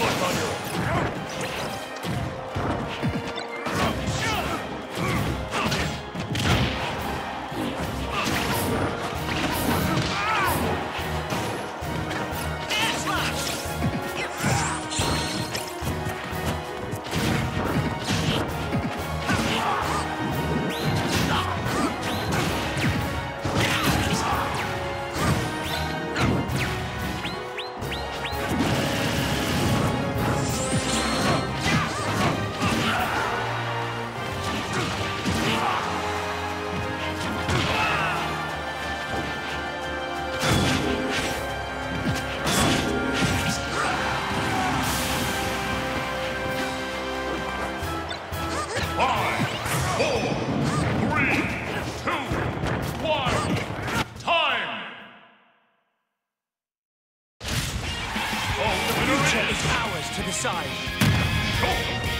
look on your The future is ours to decide.